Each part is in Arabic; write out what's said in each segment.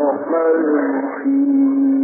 ألم تر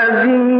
الذين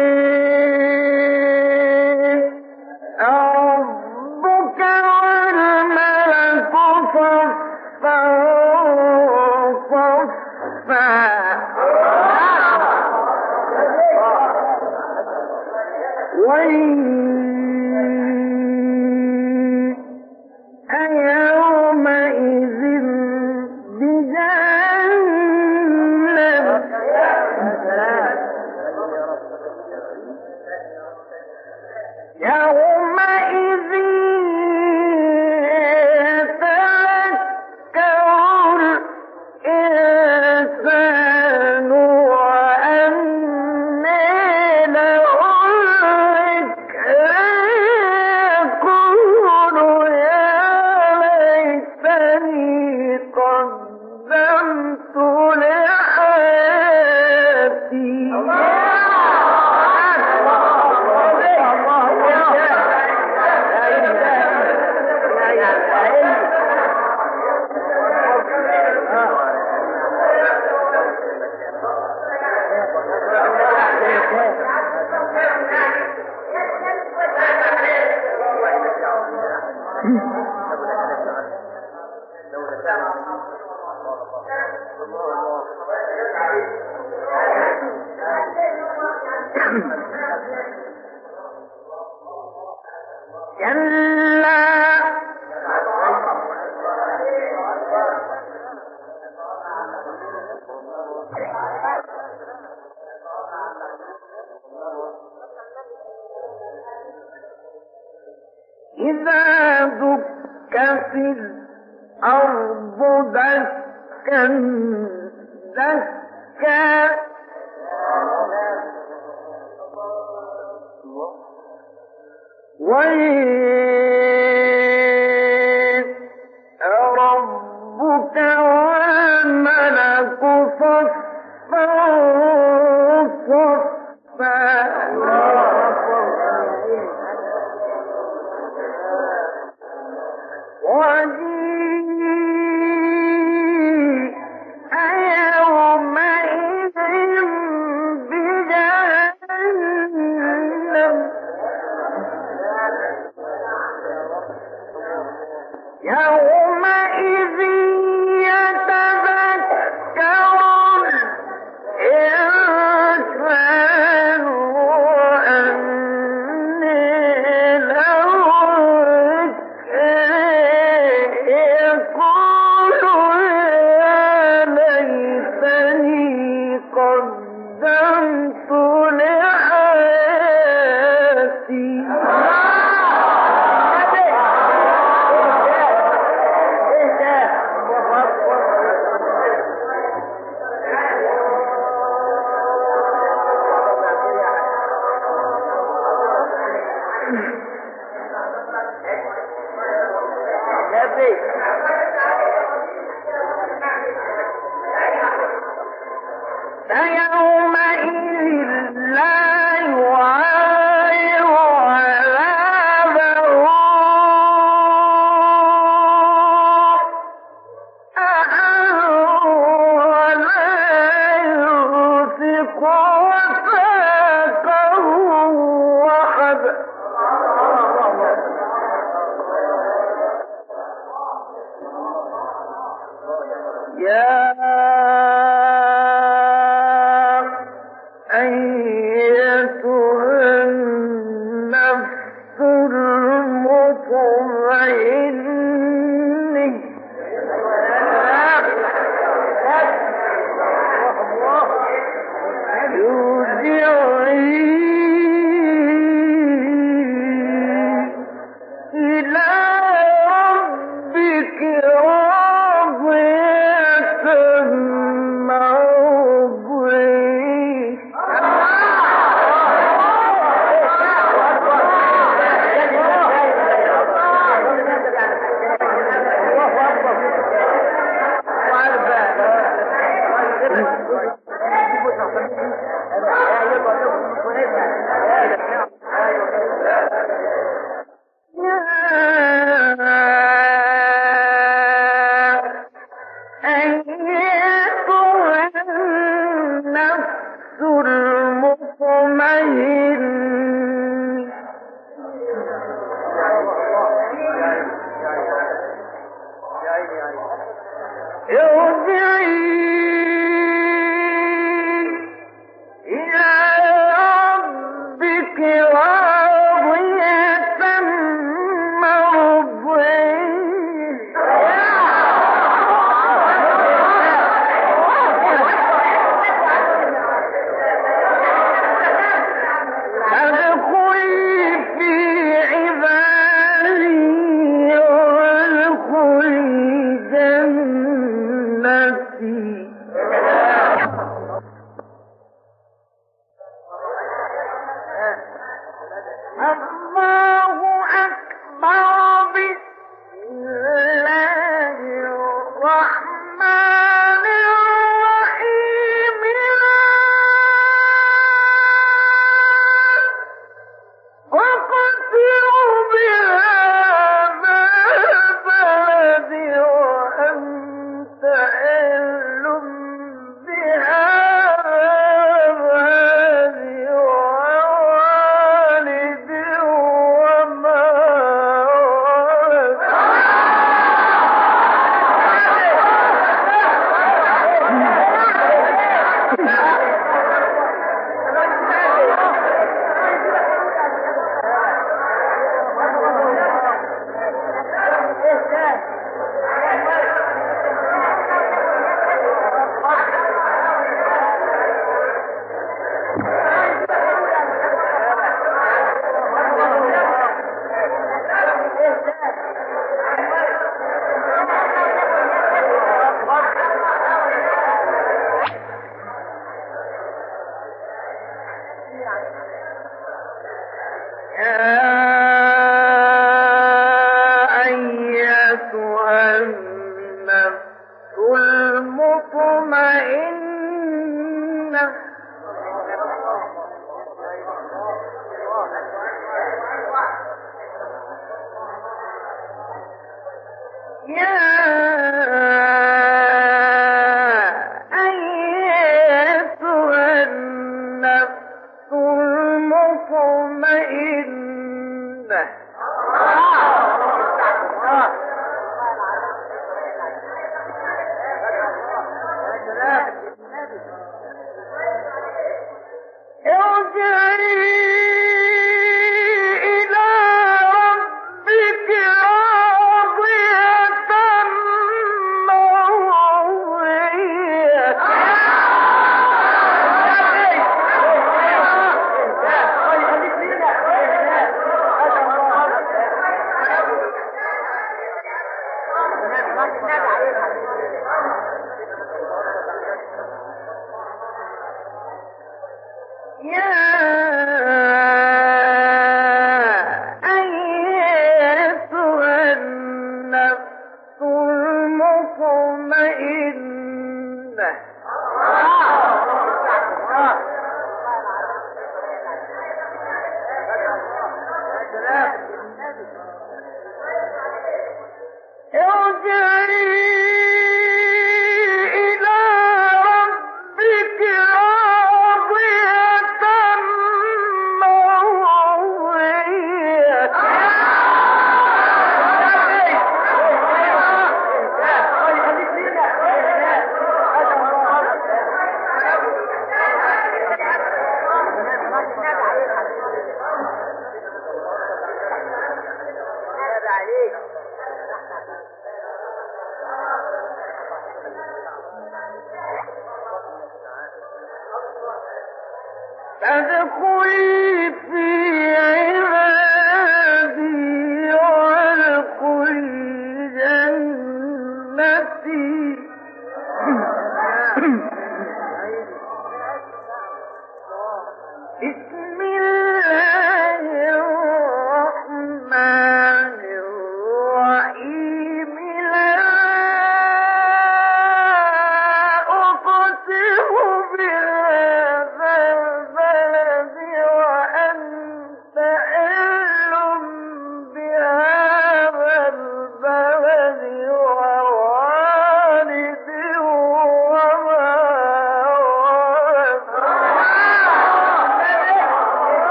فادخلي في عبادي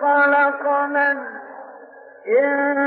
خلقنا الإنسان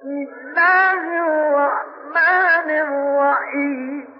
بسم الله الرحمن الرحيم.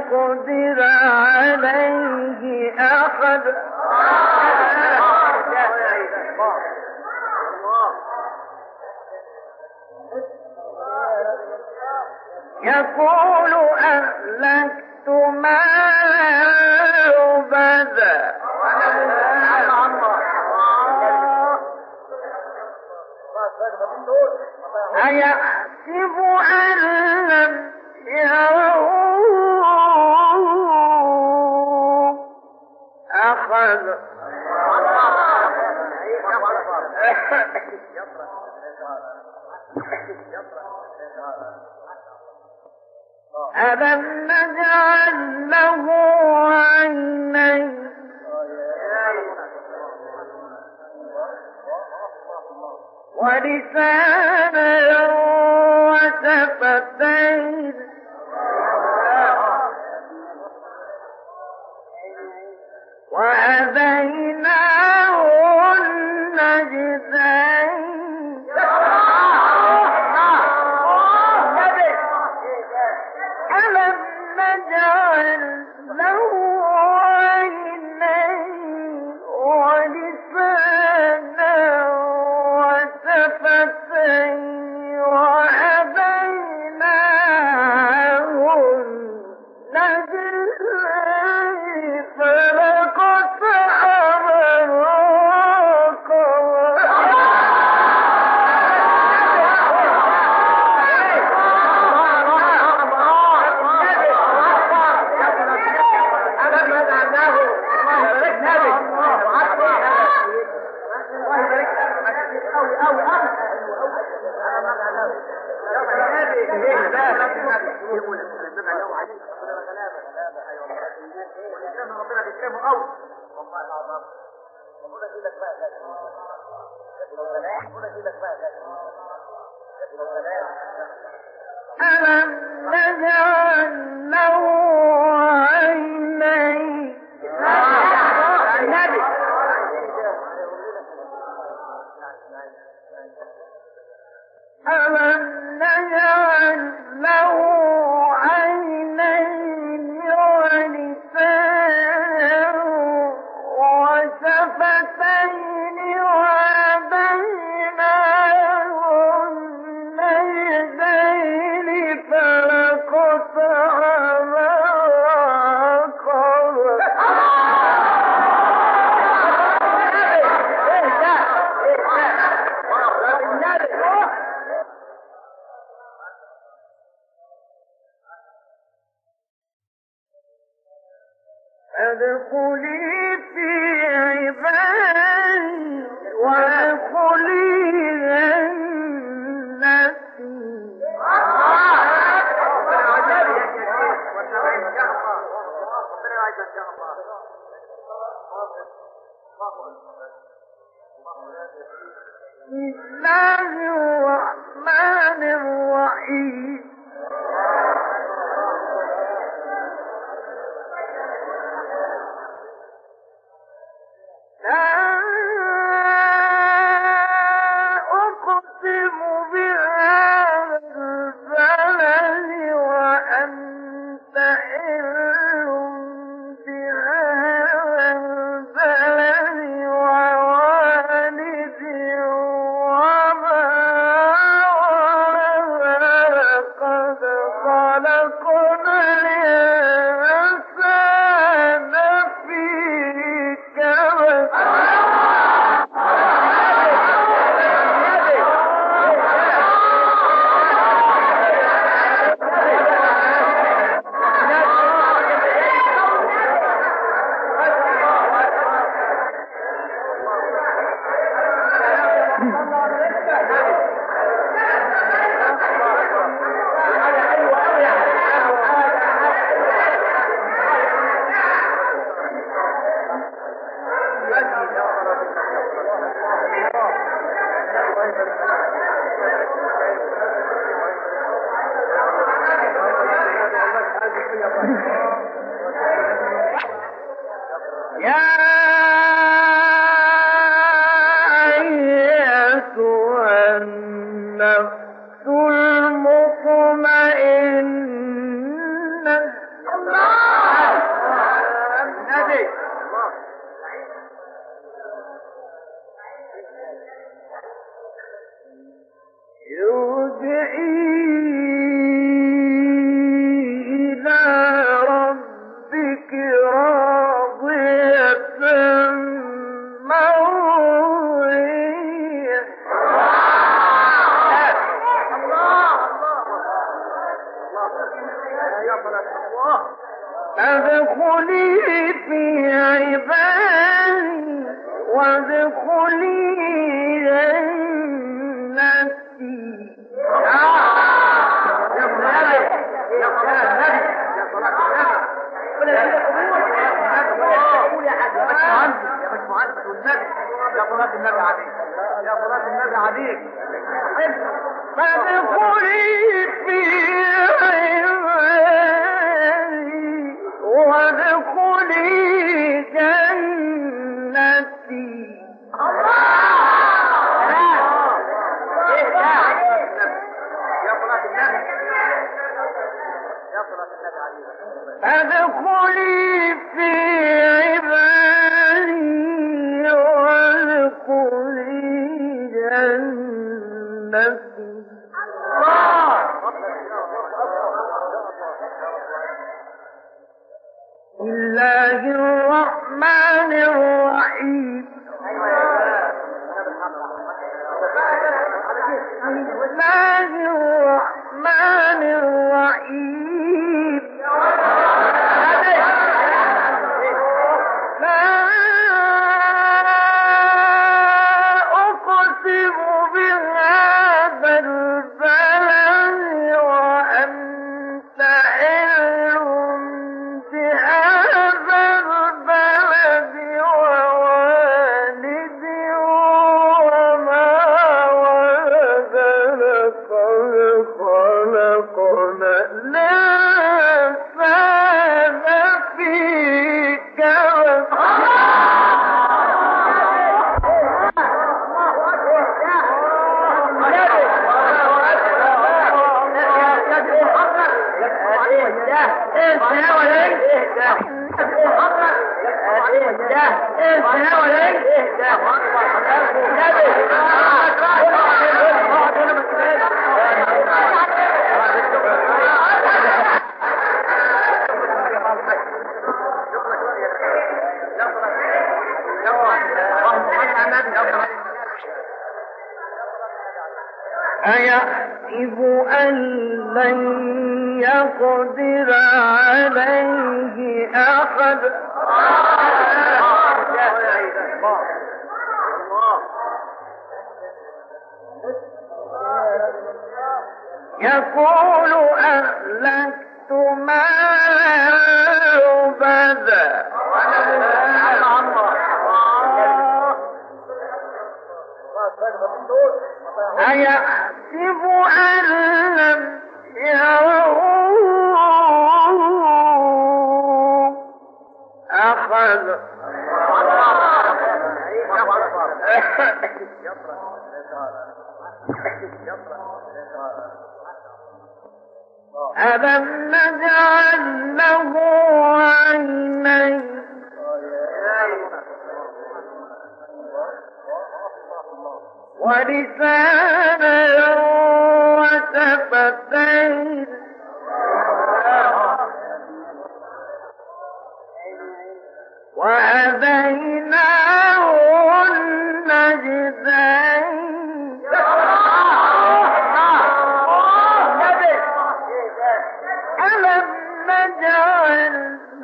يقدر عليه أحد. يقول أهلكت ما لبدا أيحسب أن لم يروا أخذ ألم نجعل له عينين؟ ولسانا وشفتين وهديناه النجدين يا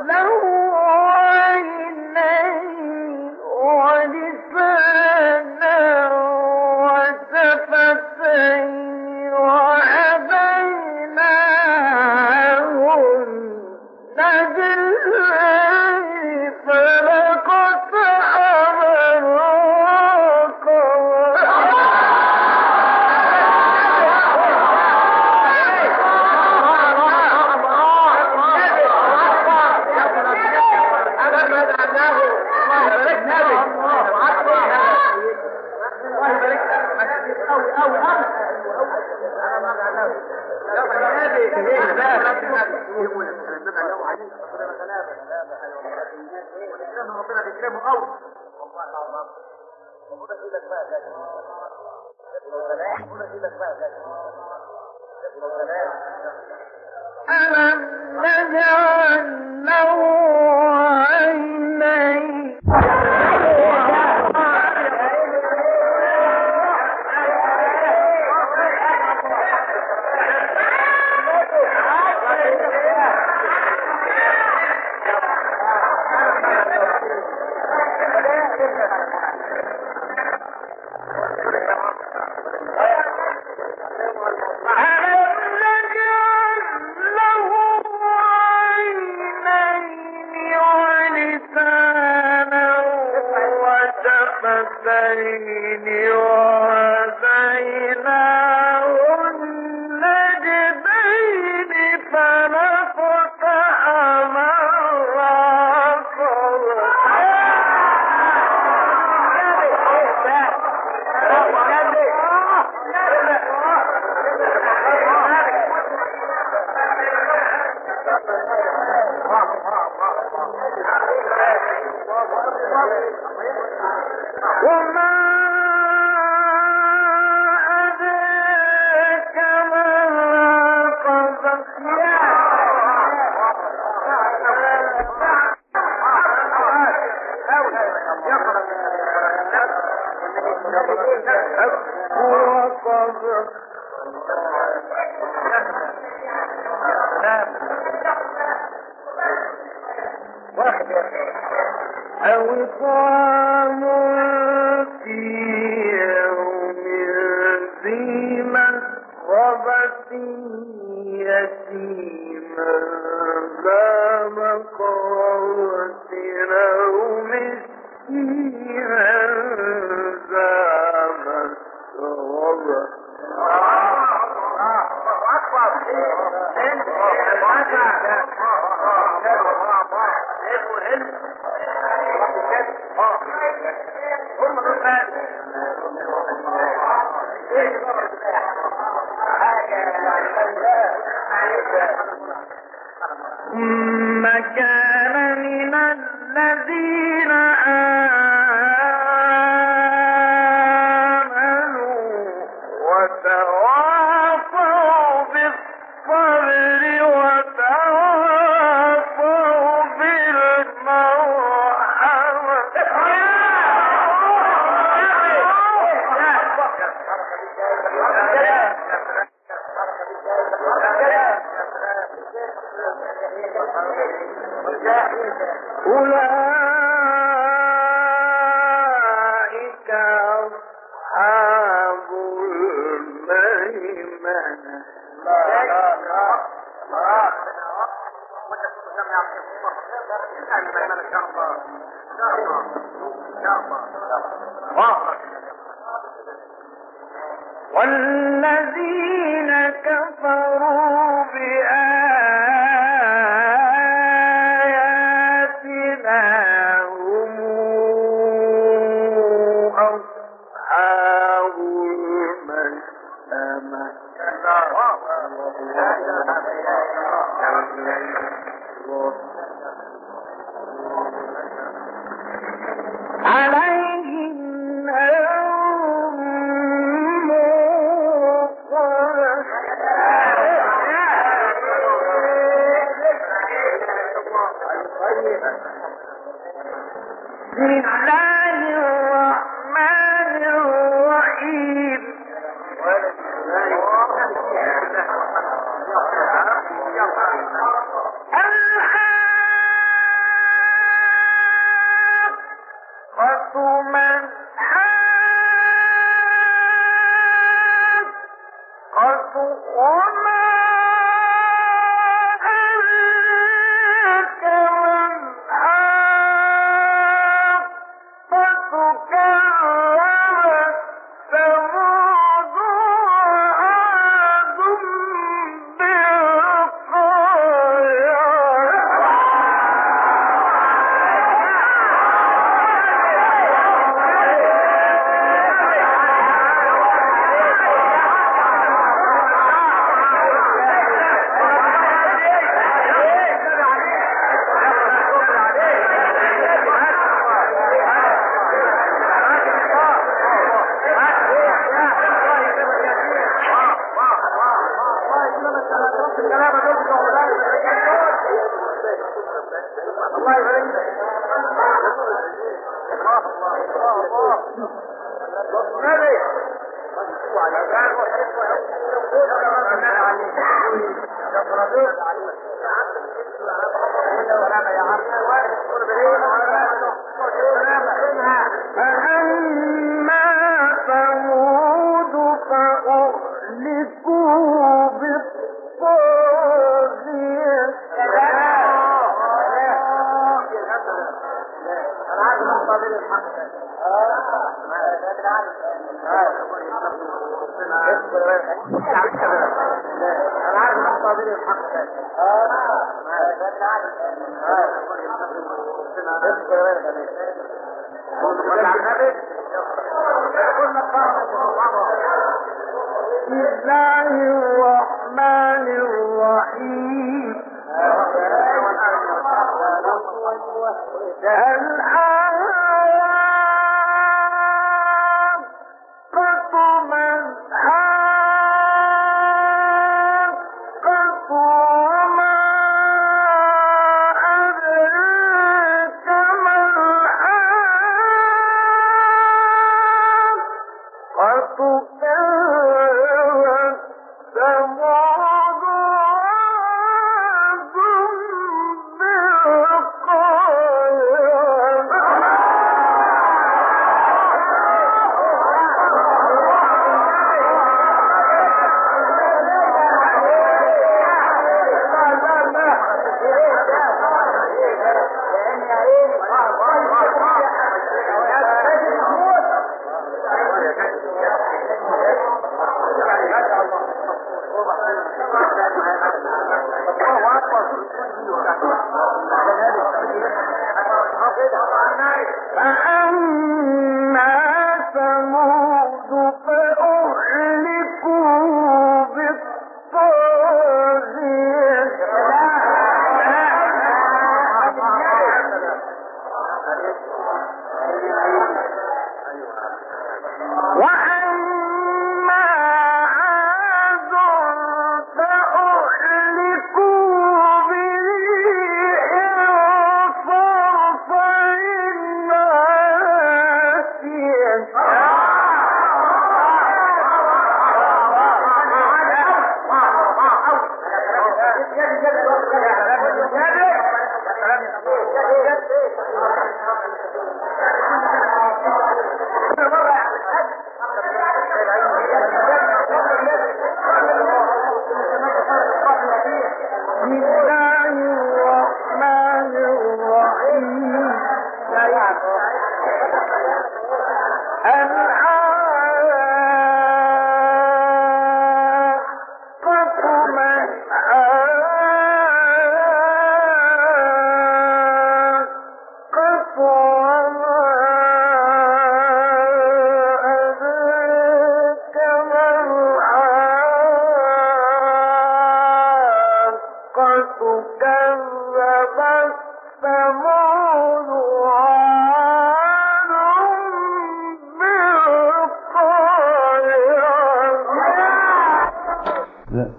نجعل وقدر أو طعام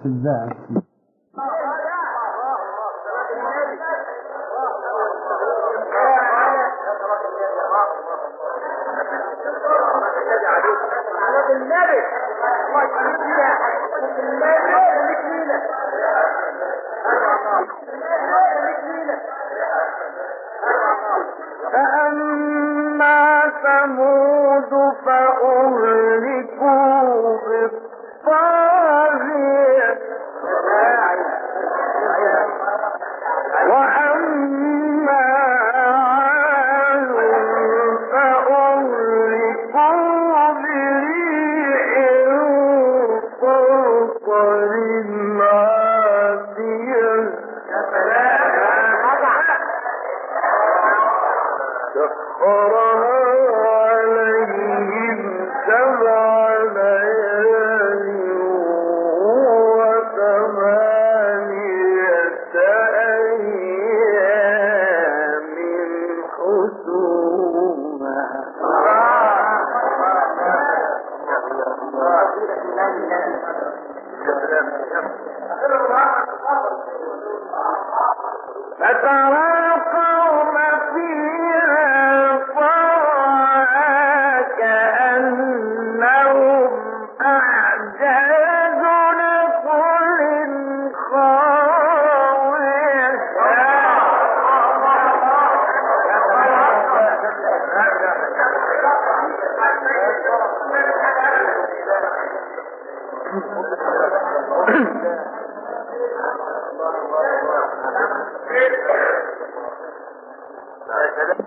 to that. Look,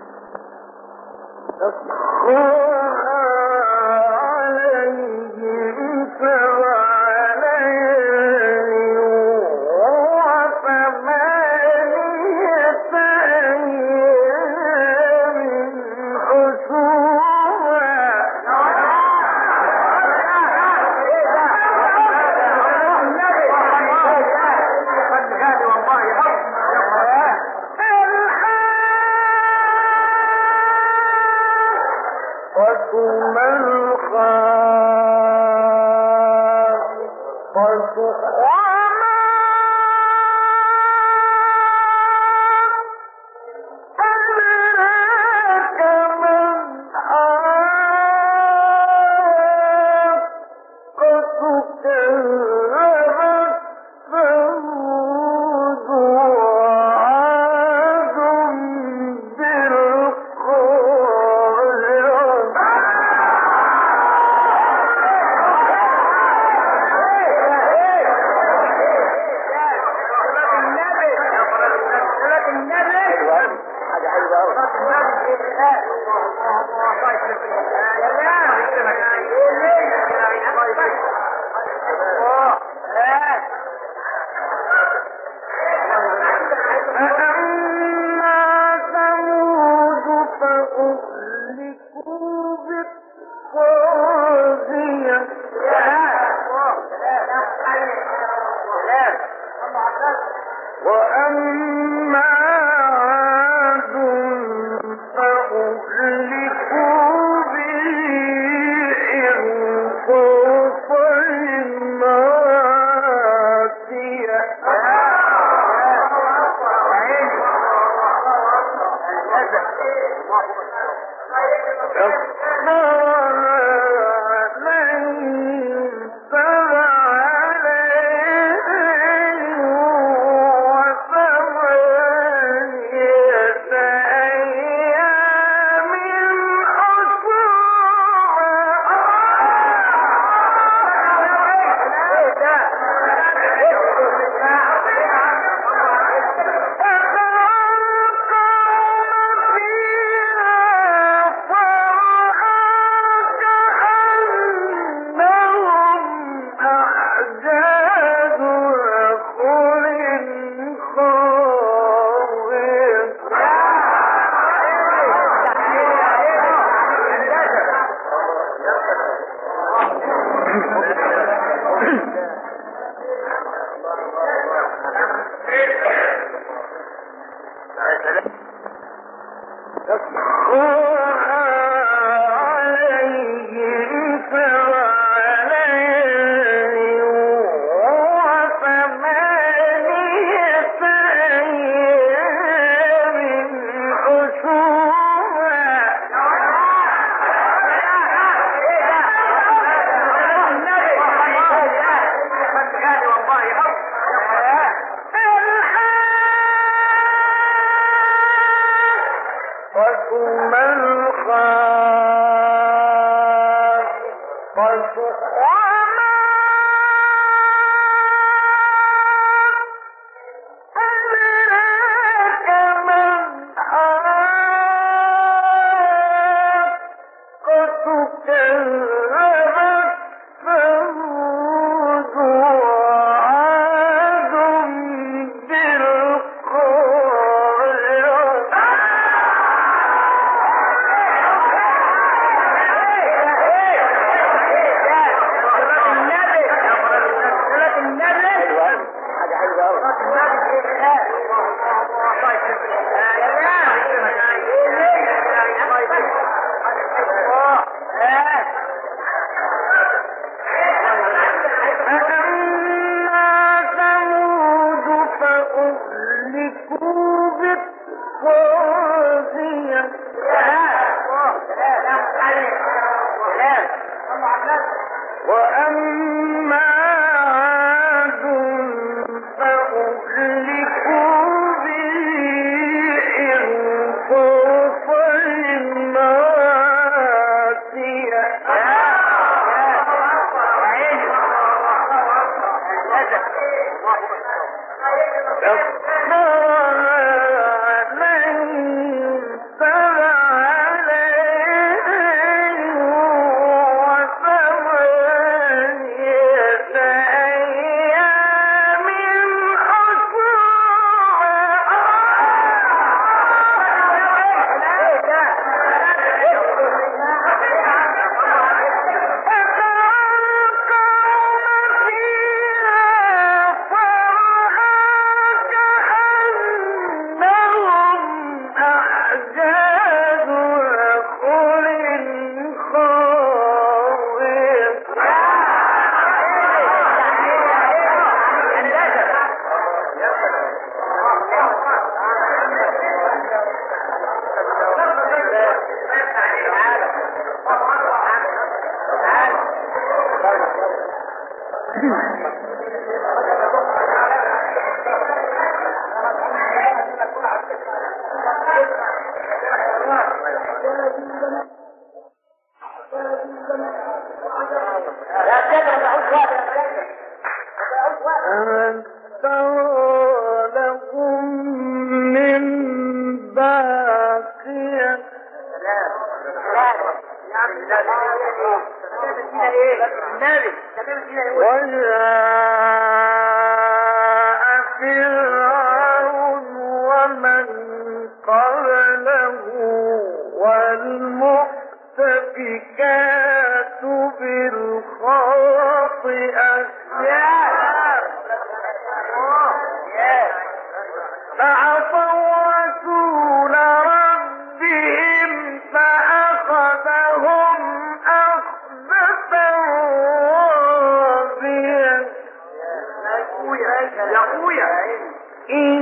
إن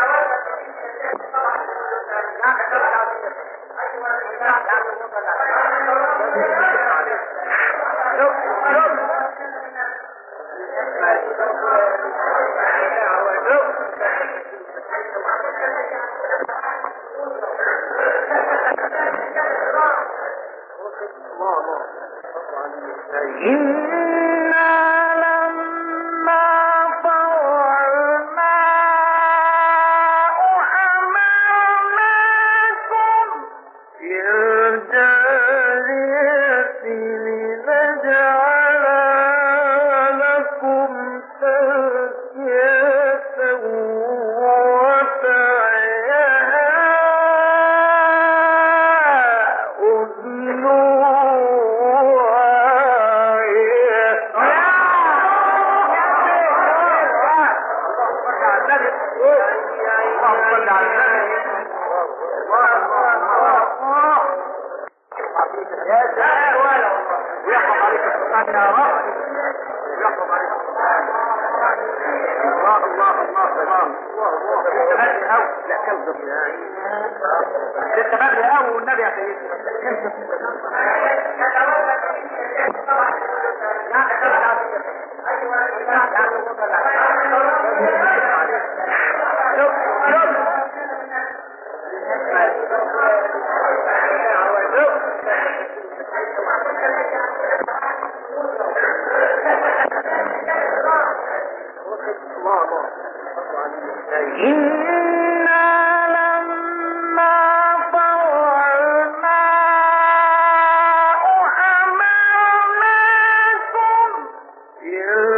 Yeah.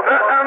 فأما